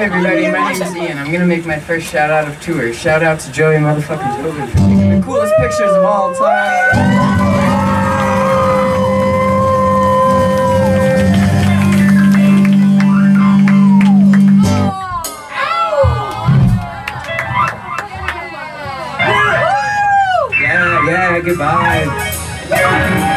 Hey everybody, my name is Ian. I'm gonna make my first shout out of tour. Shout out to Joey motherfucking Tobin for taking the coolest pictures of all time. Yeah, yeah, goodbye.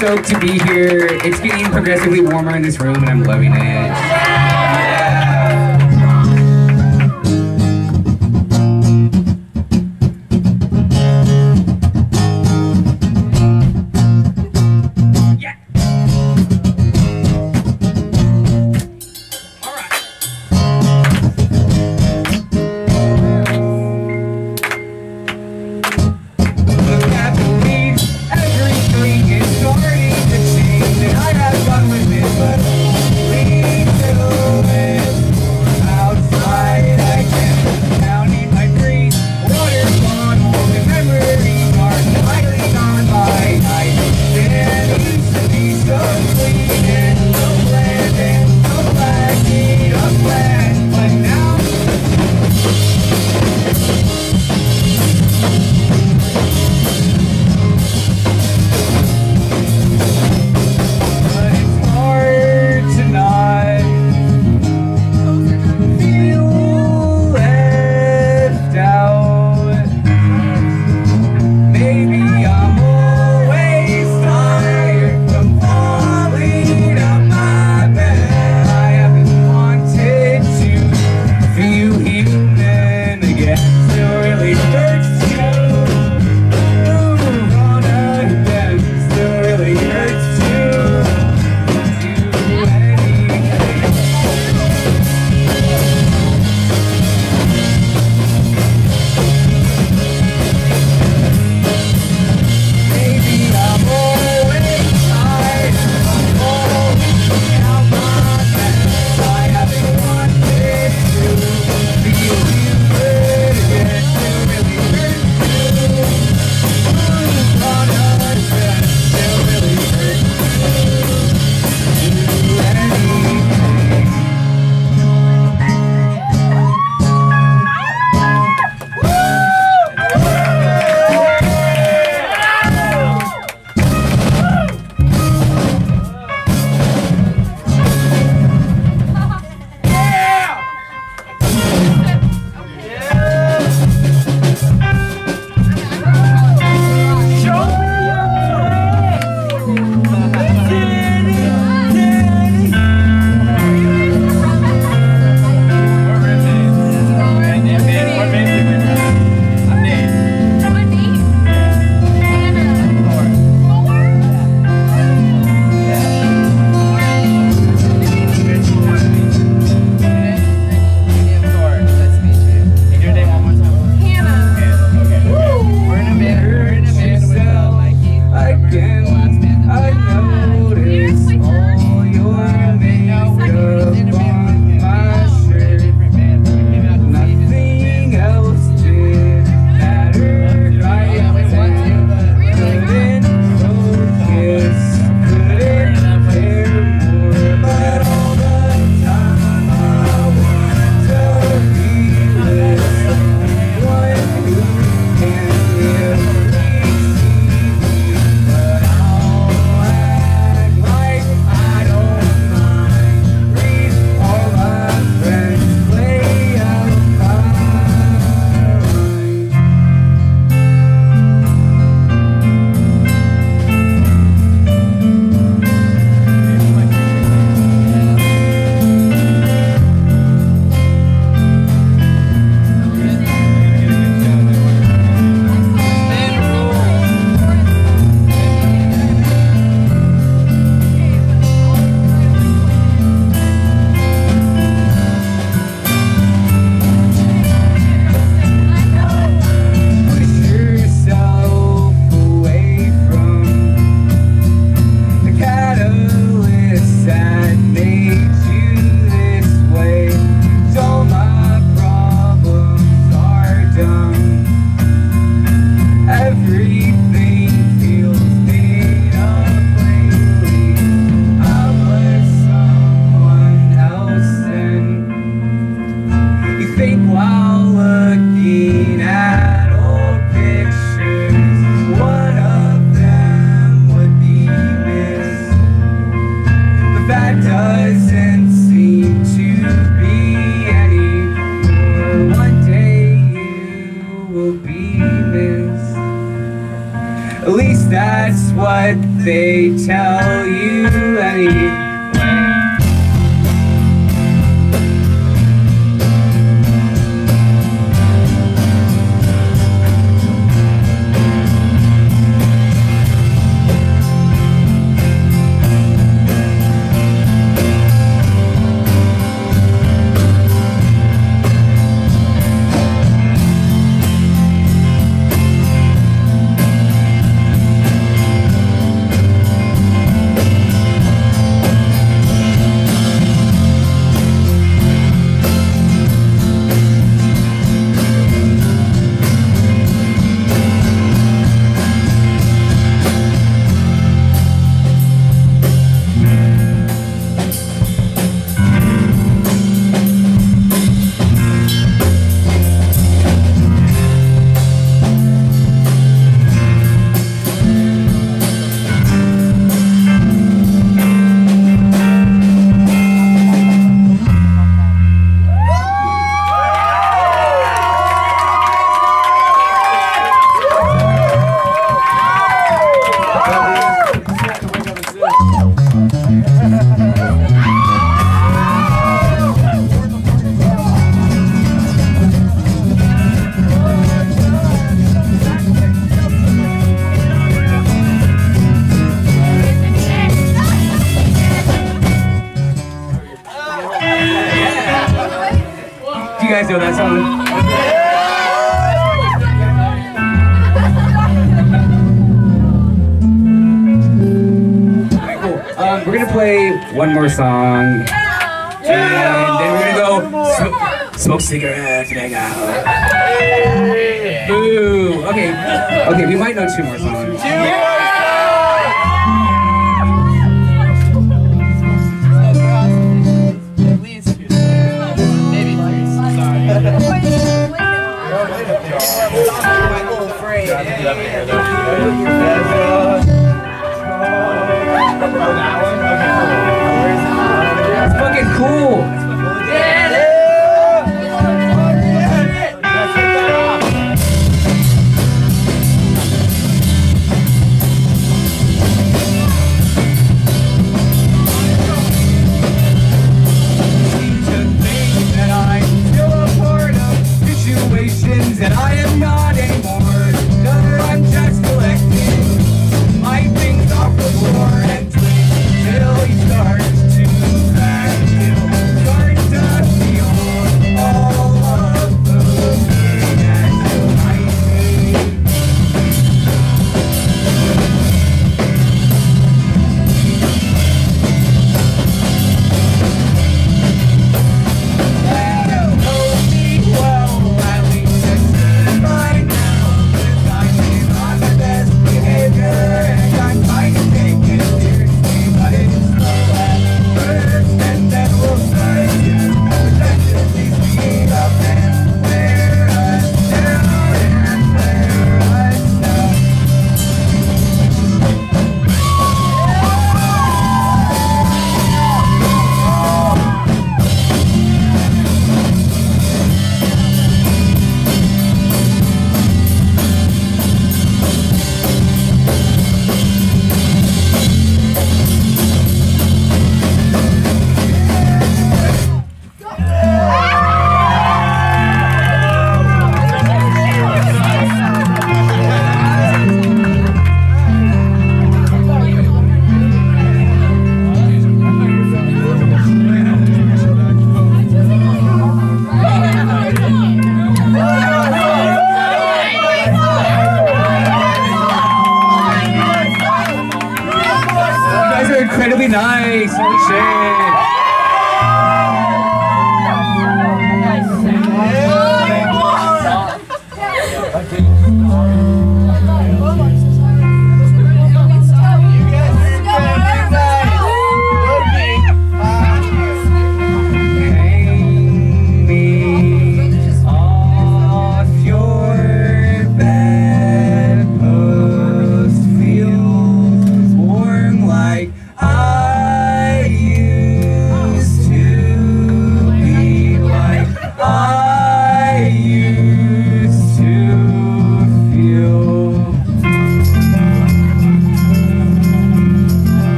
Stoked to be here. It's getting progressively warmer in this room, and I'm loving it. One more song, and then we're gonna go smoke, smoke cigarettes and hang out. Boo. Okay, okay, we might know two more songs. It's fucking 不。